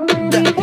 That